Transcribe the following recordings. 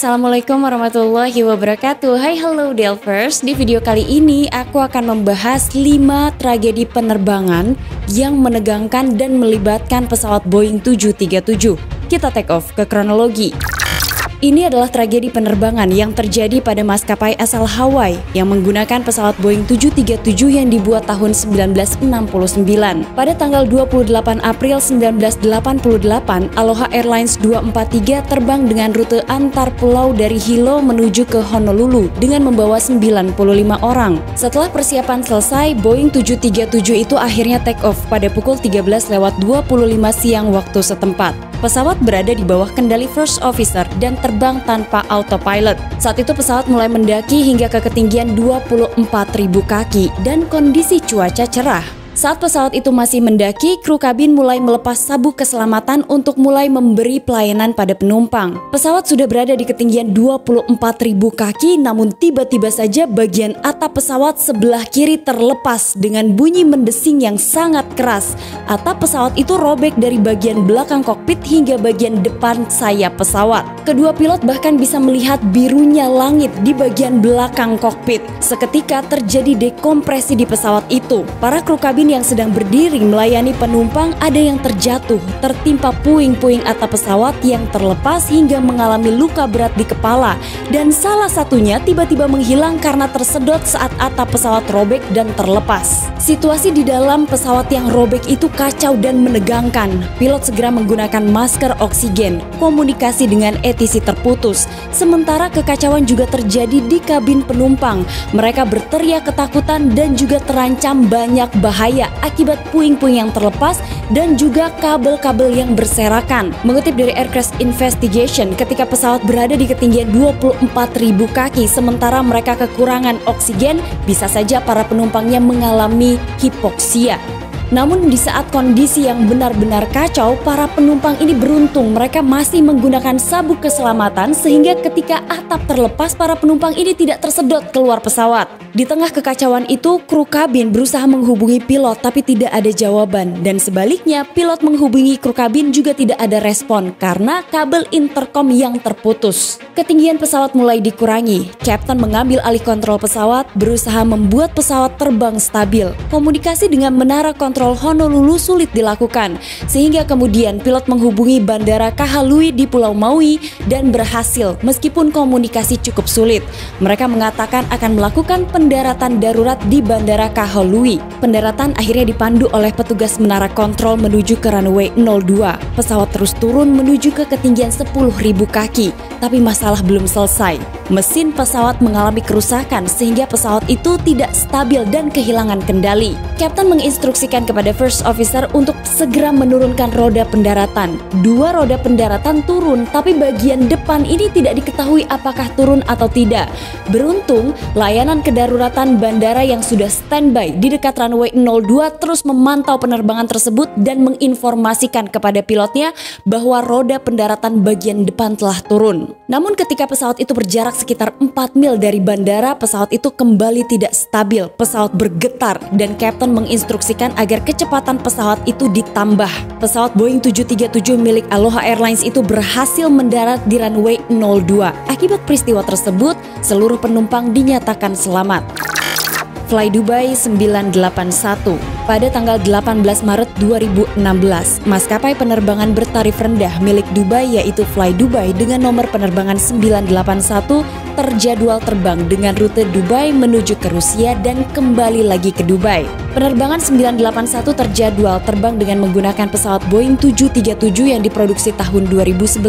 Assalamualaikum warahmatullahi wabarakatuh. Hai hello Delvers. Di video kali ini aku akan membahas 5 tragedi penerbangan Yang menegangkan dan melibatkan pesawat Boeing 737 Kita take off ke kronologi ini adalah tragedi penerbangan yang terjadi pada maskapai asal Hawaii yang menggunakan pesawat Boeing 737 yang dibuat tahun 1969. Pada tanggal 28 April 1988, Aloha Airlines 243 terbang dengan rute antar pulau dari Hilo menuju ke Honolulu dengan membawa 95 orang. Setelah persiapan selesai, Boeing 737 itu akhirnya take off pada pukul 13 lewat 25 siang waktu setempat. Pesawat berada di bawah kendali first officer dan terbang tanpa autopilot. Saat itu pesawat mulai mendaki hingga ke ketinggian 24.000 kaki dan kondisi cuaca cerah. Saat pesawat itu masih mendaki, kru kabin mulai melepas sabuk keselamatan untuk mulai memberi pelayanan pada penumpang. Pesawat sudah berada di ketinggian 24.000 kaki, namun tiba-tiba saja bagian atap pesawat sebelah kiri terlepas dengan bunyi mendesing yang sangat keras. Atap pesawat itu robek dari bagian belakang kokpit hingga bagian depan sayap pesawat. Kedua pilot bahkan bisa melihat birunya langit di bagian belakang kokpit. Seketika terjadi dekompresi di pesawat itu. Para kru kabin yang sedang berdiri melayani penumpang ada yang terjatuh, tertimpa puing-puing atap pesawat yang terlepas hingga mengalami luka berat di kepala dan salah satunya tiba-tiba menghilang karena tersedot saat atap pesawat robek dan terlepas. Situasi di dalam pesawat yang robek itu kacau dan menegangkan. Pilot segera menggunakan masker oksigen, komunikasi dengan ETC terputus. Sementara kekacauan juga terjadi di kabin penumpang. Mereka berteriak ketakutan dan juga terancam banyak bahaya akibat puing-puing yang terlepas dan juga kabel-kabel yang berserakan. Mengutip dari Air Crash Investigation, ketika pesawat berada di ketinggian 24.000 kaki sementara mereka kekurangan oksigen, bisa saja para penumpangnya mengalami hipoksia. Namun di saat kondisi yang benar-benar kacau, para penumpang ini beruntung mereka masih menggunakan sabuk keselamatan sehingga ketika atap terlepas para penumpang ini tidak tersedot keluar pesawat. Di tengah kekacauan itu, kru kabin berusaha menghubungi pilot tapi tidak ada jawaban dan sebaliknya pilot menghubungi kru kabin juga tidak ada respon karena kabel intercom yang terputus. Ketinggian pesawat mulai dikurangi. Captain mengambil alih kontrol pesawat, berusaha membuat pesawat terbang stabil. Komunikasi dengan menara kontrol Honolulu sulit dilakukan sehingga kemudian pilot menghubungi bandara Kahului di Pulau Maui dan berhasil meskipun komunikasi cukup sulit. Mereka mengatakan akan melakukan pendaratan darurat di Bandara Kahului. Pendaratan akhirnya dipandu oleh petugas menara kontrol menuju ke runway 02. Pesawat terus turun menuju ke ketinggian 10.000 kaki, tapi masalah belum selesai. Mesin pesawat mengalami kerusakan sehingga pesawat itu tidak stabil dan kehilangan kendali. Kapten menginstruksikan kepada first officer untuk segera menurunkan roda pendaratan. Dua roda pendaratan turun, tapi bagian depan ini tidak diketahui apakah turun atau tidak. Beruntung, layanan kedarurat kedaruratan bandara yang sudah standby di dekat runway 02 terus memantau penerbangan tersebut dan menginformasikan kepada pilotnya bahwa roda pendaratan bagian depan telah turun. Namun ketika pesawat itu berjarak sekitar 4 mil dari bandara, pesawat itu kembali tidak stabil. Pesawat bergetar dan kapten menginstruksikan agar kecepatan pesawat itu ditambah. Pesawat Boeing 737 milik Aloha Airlines itu berhasil mendarat di runway 02. Akibat peristiwa tersebut, seluruh penumpang dinyatakan selamat. Fly Dubai 981 pada tanggal 18 Maret 2016. Maskapai penerbangan bertarif rendah milik Dubai yaitu Fly Dubai dengan nomor penerbangan 981 terjadwal terbang dengan rute Dubai menuju ke Rusia dan kembali lagi ke Dubai. Penerbangan 981 terjadwal terbang dengan menggunakan pesawat Boeing 737 yang diproduksi tahun 2011.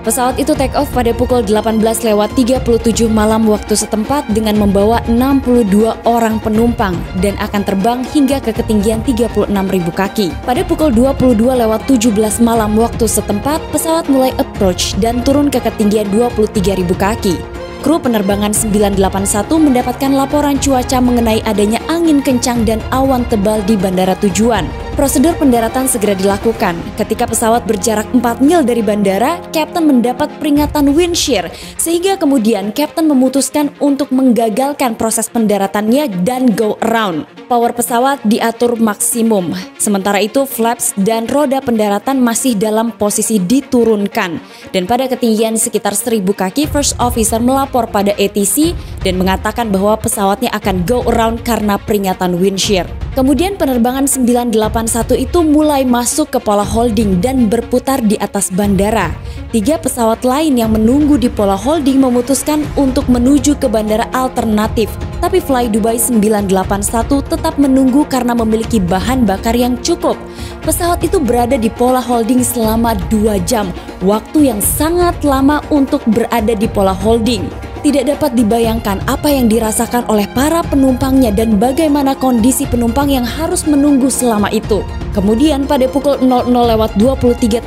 Pesawat itu take off pada pukul 18 lewat 37 malam waktu setempat dengan membawa 62 orang penumpang dan akan terbang hingga ke ketinggian 36.000 kaki. Pada pukul 22 lewat 17 malam waktu setempat, pesawat mulai approach dan turun ke ketinggian 23.000 kaki. Kru penerbangan 981 mendapatkan laporan cuaca mengenai adanya angin kencang dan awan tebal di bandara tujuan. Prosedur pendaratan segera dilakukan. Ketika pesawat berjarak 4 mil dari bandara, Kapten mendapat peringatan wind shear, sehingga kemudian Kapten memutuskan untuk menggagalkan proses pendaratannya dan go around. Power pesawat diatur maksimum. Sementara itu flaps dan roda pendaratan masih dalam posisi diturunkan. Dan pada ketinggian sekitar 1000 kaki, First Officer melapor pada ATC dan mengatakan bahwa pesawatnya akan go around karena peringatan wind shear. Kemudian penerbangan 981 itu mulai masuk ke pola holding dan berputar di atas bandara. Tiga pesawat lain yang menunggu di pola holding memutuskan untuk menuju ke bandara alternatif. Tapi Fly Dubai 981 tetap menunggu karena memiliki bahan bakar yang cukup. Pesawat itu berada di pola holding selama 2 jam, waktu yang sangat lama untuk berada di pola holding. Tidak dapat dibayangkan apa yang dirasakan oleh para penumpangnya dan bagaimana kondisi penumpang yang harus menunggu selama itu. Kemudian pada pukul 00.23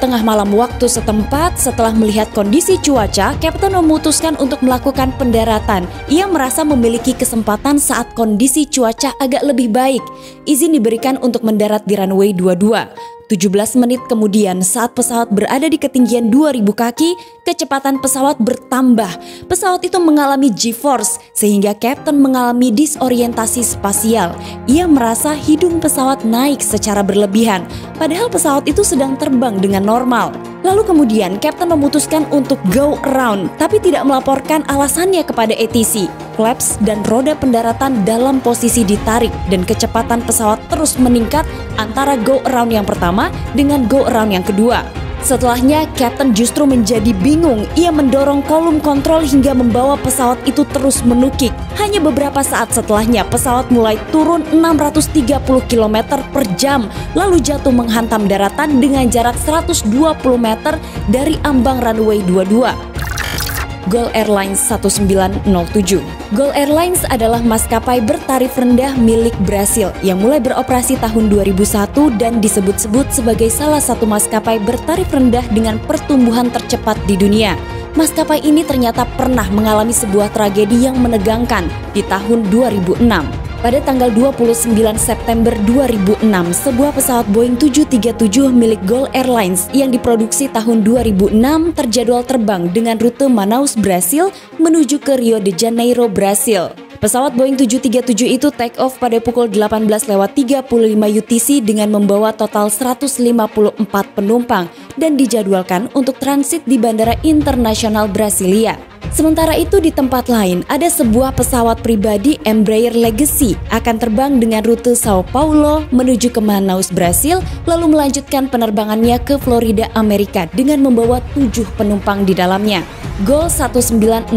tengah malam waktu setempat setelah melihat kondisi cuaca, Kapten memutuskan untuk melakukan pendaratan. Ia merasa memiliki kesempatan saat kondisi cuaca agak lebih baik. Izin diberikan untuk mendarat di runway 22. 17 menit kemudian saat pesawat berada di ketinggian 2000 kaki, kecepatan pesawat bertambah. Pesawat itu mengalami G-force sehingga kapten mengalami disorientasi spasial. Ia merasa hidung pesawat naik secara berlebihan, padahal pesawat itu sedang terbang dengan normal. Lalu kemudian Captain memutuskan untuk go around tapi tidak melaporkan alasannya kepada ATC. Flaps dan roda pendaratan dalam posisi ditarik dan kecepatan pesawat terus meningkat antara go around yang pertama dengan go around yang kedua. Setelahnya, Captain justru menjadi bingung. Ia mendorong kolom kontrol hingga membawa pesawat itu terus menukik. Hanya beberapa saat setelahnya, pesawat mulai turun 630 km per jam, lalu jatuh menghantam daratan dengan jarak 120 meter dari ambang runway 22. Gol Airlines 1907. Gol Airlines adalah maskapai bertarif rendah milik Brasil yang mulai beroperasi tahun 2001 dan disebut-sebut sebagai salah satu maskapai bertarif rendah dengan pertumbuhan tercepat di dunia. Maskapai ini ternyata pernah mengalami sebuah tragedi yang menegangkan di tahun 2006. Pada tanggal 29 September 2006, sebuah pesawat Boeing 737 milik Gol Airlines yang diproduksi tahun 2006 terjadwal terbang dengan rute Manaus, Brasil menuju ke Rio de Janeiro, Brasil. Pesawat Boeing 737 itu take off pada pukul 18.35 UTC dengan membawa total 154 penumpang dan dijadwalkan untuk transit di Bandara Internasional Brasilia. Sementara itu di tempat lain ada sebuah pesawat pribadi Embraer Legacy akan terbang dengan rute Sao Paulo menuju ke Manaus, Brasil lalu melanjutkan penerbangannya ke Florida, Amerika dengan membawa tujuh penumpang di dalamnya. Gol 1907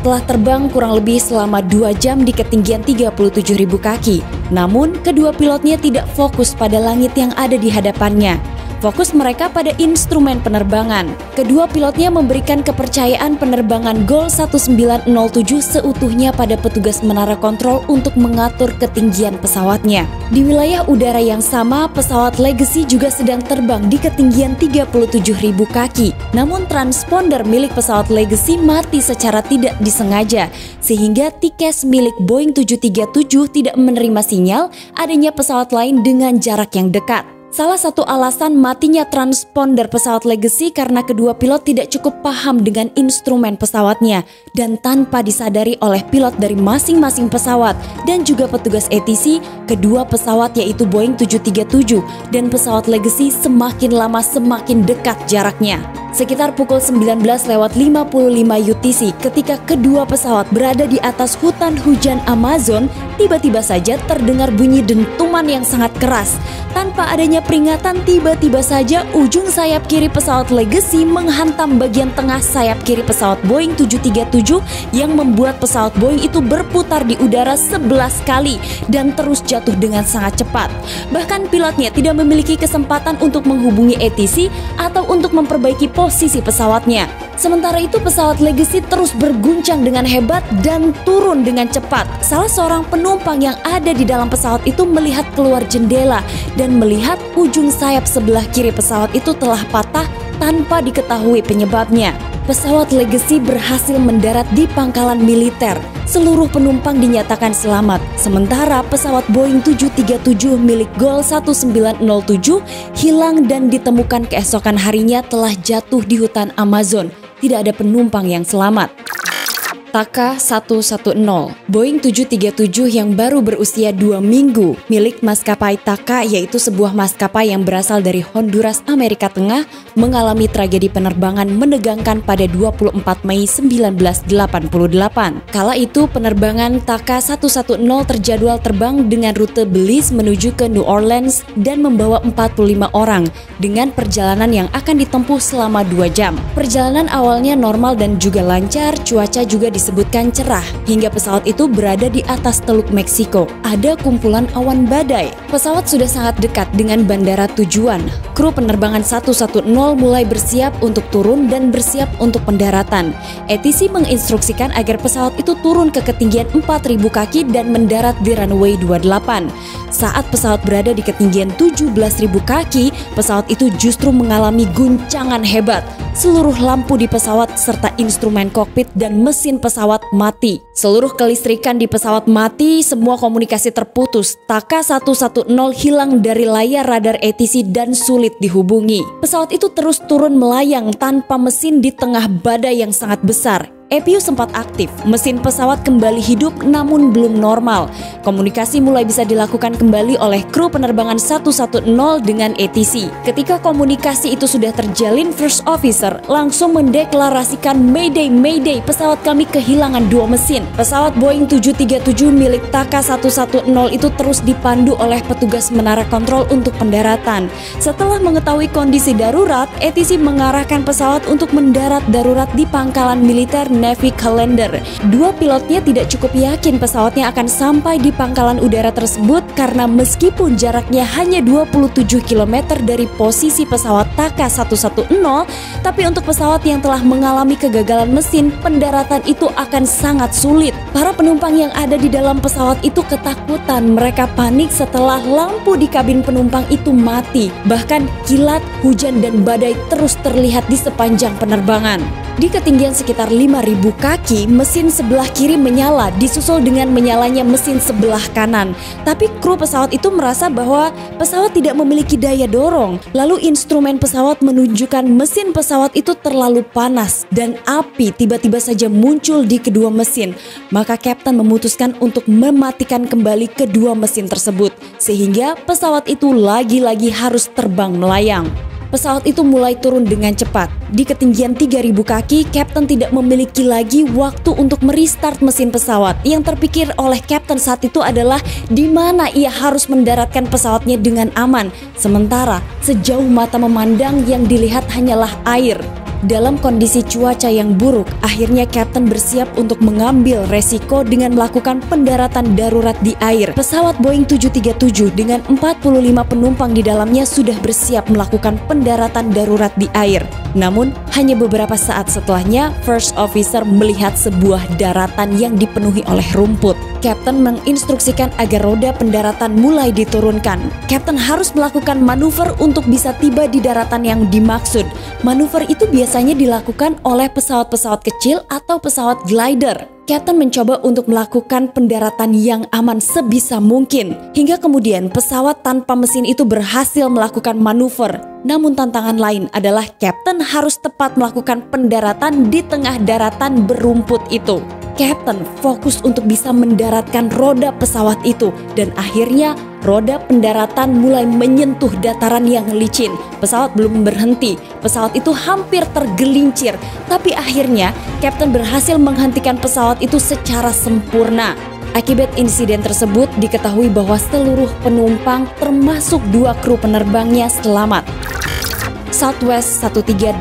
telah terbang kurang lebih selama 2 jam di ketinggian 37.000 kaki. Namun, kedua pilotnya tidak fokus pada langit yang ada di hadapannya. Fokus mereka pada instrumen penerbangan. Kedua pilotnya memberikan kepercayaan penerbangan Gol 1907 seutuhnya pada petugas menara kontrol untuk mengatur ketinggian pesawatnya. Di wilayah udara yang sama, pesawat Legacy juga sedang terbang di ketinggian 37.000 kaki. Namun transponder milik pesawat Legacy mati secara tidak disengaja, sehingga tiket milik Boeing 737 tidak menerima sinyal adanya pesawat lain dengan jarak yang dekat. Salah satu alasan matinya transponder pesawat Legacy karena kedua pilot tidak cukup paham dengan instrumen pesawatnya dan tanpa disadari oleh pilot dari masing-masing pesawat dan juga petugas ATC, kedua pesawat yaitu Boeing 737 dan pesawat Legacy semakin lama semakin dekat jaraknya. Sekitar pukul 19 lewat 55 UTC ketika kedua pesawat berada di atas hutan hujan Amazon, tiba-tiba saja terdengar bunyi dentuman yang sangat keras. Tanpa adanya peringatan, tiba-tiba saja ujung sayap kiri pesawat Legacy menghantam bagian tengah sayap kiri pesawat Boeing 737 yang membuat pesawat Boeing itu berputar di udara 11 kali dan terus jatuh dengan sangat cepat. Bahkan pilotnya tidak memiliki kesempatan untuk menghubungi ATC atau untuk memperbaiki posisi pesawatnya. Sementara itu pesawat Legacy terus berguncang dengan hebat dan turun dengan cepat. Salah seorang penumpang yang ada di dalam pesawat itu melihat keluar jendela dan melihat ujung sayap sebelah kiri pesawat itu telah patah tanpa diketahui penyebabnya. Pesawat Legacy berhasil mendarat di pangkalan militer. Seluruh penumpang dinyatakan selamat. Sementara pesawat Boeing 737 milik Gol 1907 hilang dan ditemukan keesokan harinya telah jatuh di hutan Amazon. Tidak ada penumpang yang selamat. Taka 110 Boeing 737 yang baru berusia dua minggu milik maskapai Taka yaitu sebuah maskapai yang berasal dari Honduras, Amerika Tengah mengalami tragedi penerbangan menegangkan pada 24 Mei 1988. Kala itu penerbangan Taka 110 terjadwal terbang dengan rute Belize menuju ke New Orleans dan membawa 45 orang dengan perjalanan yang akan ditempuh selama 2 jam. Perjalanan awalnya normal dan juga lancar, cuaca juga disebutkan cerah hingga pesawat itu berada di atas Teluk Meksiko. Ada kumpulan awan badai. Pesawat sudah sangat dekat dengan bandara tujuan. Kru penerbangan 110 mulai bersiap untuk turun dan bersiap untuk pendaratan. ATC menginstruksikan agar pesawat itu turun ke ketinggian 4000 kaki dan mendarat di runway 28. Saat pesawat berada di ketinggian 17.000 kaki, pesawat itu justru mengalami guncangan hebat. Seluruh lampu di pesawat serta instrumen kokpit dan mesin pesawat mati. Seluruh kelistrikan di pesawat mati, semua komunikasi terputus. Taka 110 hilang dari layar radar ATC dan sulit dihubungi. Pesawat itu terus turun melayang tanpa mesin di tengah badai yang sangat besar. EPU sempat aktif, mesin pesawat kembali hidup namun belum normal. Komunikasi mulai bisa dilakukan kembali oleh kru penerbangan 110 dengan ATC. Ketika komunikasi itu sudah terjalin, First Officer langsung mendeklarasikan Mayday, Mayday, pesawat kami kehilangan dua mesin. Pesawat Boeing 737 milik Taka 110 itu terus dipandu oleh petugas menara kontrol untuk pendaratan. Setelah mengetahui kondisi darurat, ATC mengarahkan pesawat untuk mendarat darurat di pangkalan militer Navy Calendar. Dua pilotnya tidak cukup yakin pesawatnya akan sampai di pangkalan udara tersebut karena meskipun jaraknya hanya 27 km dari posisi pesawat Taka 110, tapi untuk pesawat yang telah mengalami kegagalan mesin, pendaratan itu akan sangat sulit. Para penumpang yang ada di dalam pesawat itu ketakutan, mereka panik setelah lampu di kabin penumpang itu mati. Bahkan kilat, hujan dan badai terus terlihat di sepanjang penerbangan. Di ketinggian sekitar 5000 kaki, mesin sebelah kiri menyala disusul dengan menyalanya mesin sebelah kanan. Tapi kru pesawat itu merasa bahwa pesawat tidak memiliki daya dorong. Lalu instrumen pesawat menunjukkan mesin pesawat itu terlalu panas dan api tiba-tiba saja muncul di kedua mesin. Maka kapten memutuskan untuk mematikan kembali kedua mesin tersebut sehingga pesawat itu lagi-lagi harus terbang melayang. Pesawat itu mulai turun dengan cepat. Di ketinggian 3000 kaki, Kapten tidak memiliki lagi waktu untuk merestart mesin pesawat. Yang terpikir oleh Kapten saat itu adalah di mana ia harus mendaratkan pesawatnya dengan aman. Sementara sejauh mata memandang yang dilihat hanyalah air. Dalam kondisi cuaca yang buruk, akhirnya Captain bersiap untuk mengambil resiko dengan melakukan pendaratan darurat di air. Pesawat Boeing 737 dengan 45 penumpang di dalamnya sudah bersiap melakukan pendaratan darurat di air. Namun, hanya beberapa saat setelahnya, First Officer melihat sebuah daratan yang dipenuhi oleh rumput. Captain menginstruksikan agar roda pendaratan mulai diturunkan. Captain harus melakukan manuver untuk bisa tiba di daratan yang dimaksud. Manuver itu biasanya dilakukan oleh pesawat-pesawat kecil atau pesawat glider. Captain mencoba untuk melakukan pendaratan yang aman sebisa mungkin. Hingga kemudian pesawat tanpa mesin itu berhasil melakukan manuver. Namun tantangan lain adalah Captain harus tepat melakukan pendaratan di tengah daratan berumput itu. Captain fokus untuk bisa mendaratkan roda pesawat itu dan akhirnya roda pendaratan mulai menyentuh dataran yang licin. Pesawat belum berhenti, pesawat itu hampir tergelincir, tapi akhirnya Captain berhasil menghentikan pesawat itu secara sempurna. Akibat insiden tersebut diketahui bahwa seluruh penumpang termasuk dua kru penerbangnya selamat. Southwest 1380.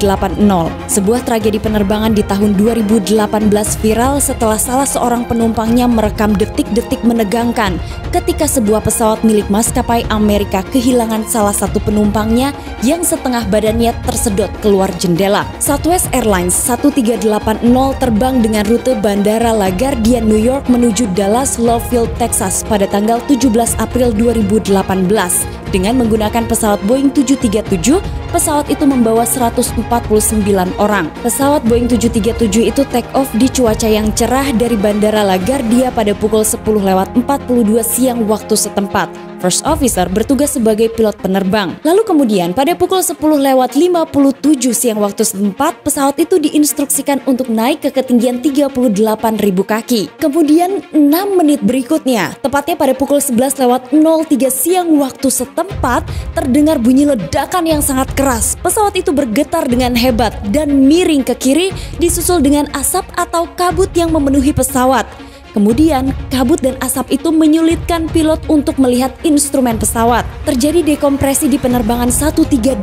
Sebuah tragedi penerbangan di tahun 2018 viral setelah salah seorang penumpangnya merekam detik-detik menegangkan ketika sebuah pesawat milik maskapai Amerika kehilangan salah satu penumpangnya yang setengah badannya tersedot keluar jendela. Southwest Airlines 1380 terbang dengan rute Bandara LaGuardia New York menuju Dallas Love Texas pada tanggal 17 April 2018 dengan menggunakan pesawat Boeing 737 pesawat itu membawa 149 orang. Pesawat Boeing 737 itu take off di cuaca yang cerah dari Bandara LaGuardia pada pukul 10 lewat 42 siang waktu setempat. First officer bertugas sebagai pilot penerbang. Lalu kemudian pada pukul 10 lewat 57 siang waktu setempat, pesawat itu diinstruksikan untuk naik ke ketinggian 38.000 kaki. Kemudian 6 menit berikutnya, tepatnya pada pukul 11 lewat 03 siang waktu setempat, terdengar bunyi ledakan yang sangat keras. Pesawat itu bergetar dengan hebat dan miring ke kiri disusul dengan asap atau kabut yang memenuhi pesawat. Kemudian, kabut dan asap itu menyulitkan pilot untuk melihat instrumen pesawat. Terjadi dekompresi di penerbangan 1380.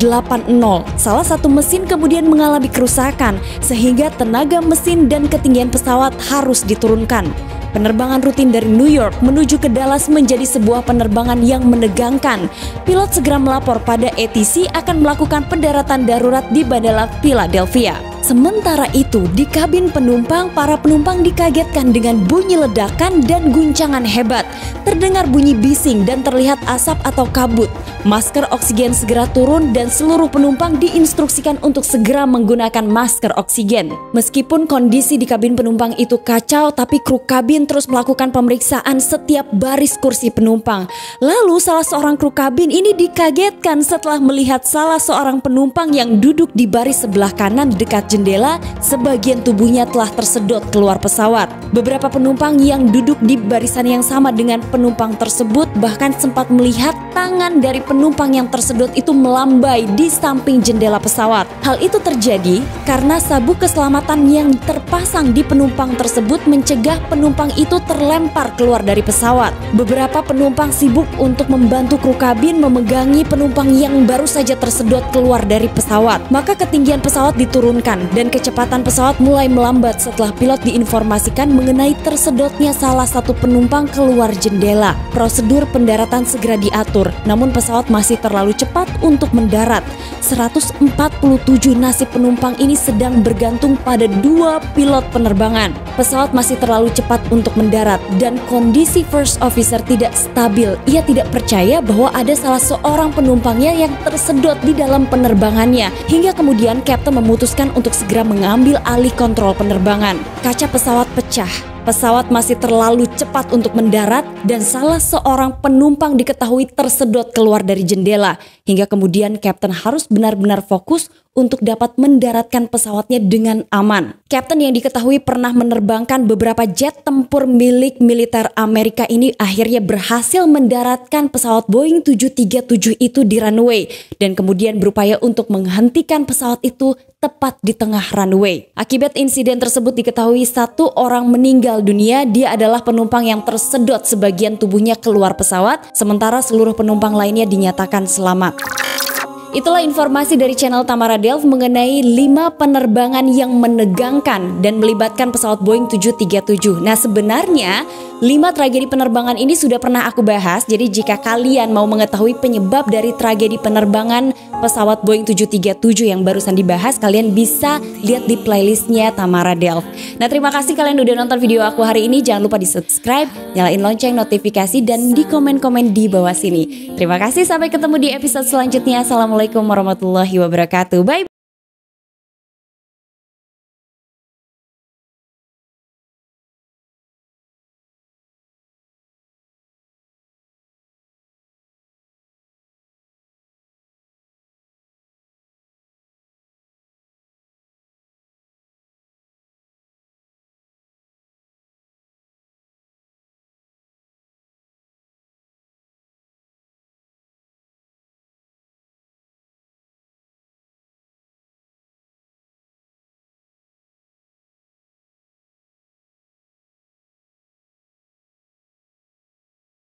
Salah satu mesin kemudian mengalami kerusakan, sehingga tenaga mesin dan ketinggian pesawat harus diturunkan. Penerbangan rutin dari New York menuju ke Dallas menjadi sebuah penerbangan yang menegangkan. Pilot segera melapor pada ATC akan melakukan pendaratan darurat di Bandara Philadelphia. Sementara itu, di kabin penumpang, para penumpang dikagetkan dengan bunyi ledakan dan guncangan hebat. Terdengar bunyi bising dan terlihat asap atau kabut. Masker oksigen segera turun dan seluruh penumpang diinstruksikan untuk segera menggunakan masker oksigen. Meskipun kondisi di kabin penumpang itu kacau, tapi kru kabin terus melakukan pemeriksaan setiap baris kursi penumpang. Lalu salah seorang kru kabin ini dikagetkan setelah melihat salah seorang penumpang yang duduk di baris sebelah kanan dekat jendela, sebagian tubuhnya telah tersedot keluar pesawat. Beberapa penumpang yang duduk di barisan yang sama dengan penumpang tersebut bahkan sempat melihat tangan dari penumpang yang tersedot itu melambai di samping jendela pesawat. Hal itu terjadi karena sabuk keselamatan yang terpasang di penumpang tersebut mencegah penumpang itu terlempar keluar dari pesawat. Beberapa penumpang sibuk untuk membantu kru kabin memegangi penumpang yang baru saja tersedot keluar dari pesawat. Maka ketinggian pesawat diturunkan dan kecepatan pesawat mulai melambat setelah pilot diinformasikan mengenai tersedotnya salah satu penumpang keluar jendela. Prosedur pendaratan segera diatur, namun pesawat masih terlalu cepat untuk mendarat. 147 nasib penumpang ini sedang bergantung pada dua pilot penerbangan. Pesawat masih terlalu cepat untuk mendarat dan kondisi first officer tidak stabil. Ia tidak percaya bahwa ada salah seorang penumpangnya yang tersedot di dalam penerbangannya. Hingga kemudian Captain memutuskan untuk segera mengambil alih kontrol penerbangan. Kaca pesawat pecah. Pesawat masih terlalu cepat untuk mendarat dan salah seorang penumpang diketahui tersedot keluar dari jendela. Hingga kemudian Captain harus benar-benar fokus untuk dapat mendaratkan pesawatnya dengan aman. Captain yang diketahui pernah menerbangkan beberapa jet tempur milik militer Amerika ini akhirnya berhasil mendaratkan pesawat Boeing 737 itu di runway dan kemudian berupaya untuk menghentikan pesawat itu tepat di tengah runway. Akibat insiden tersebut diketahui satu orang meninggal dunia, dia adalah penumpang yang tersedot sebagian tubuhnya keluar pesawat, sementara seluruh penumpang lainnya dinyatakan selamat. Itulah informasi dari channel Tamara Delv mengenai 5 penerbangan yang menegangkan dan melibatkan pesawat Boeing 737. Nah sebenarnya 5 tragedi penerbangan ini sudah pernah aku bahas, jadi jika kalian mau mengetahui penyebab dari tragedi penerbangan pesawat Boeing 737 yang barusan dibahas, kalian bisa lihat di playlistnya Tamara Delv. Nah terima kasih kalian udah nonton video aku hari ini, jangan lupa di subscribe, nyalain lonceng notifikasi, dan di komen-komen di bawah sini. Terima kasih, sampai ketemu di episode selanjutnya. Assalamualaikum warahmatullahi wabarakatuh. Bye.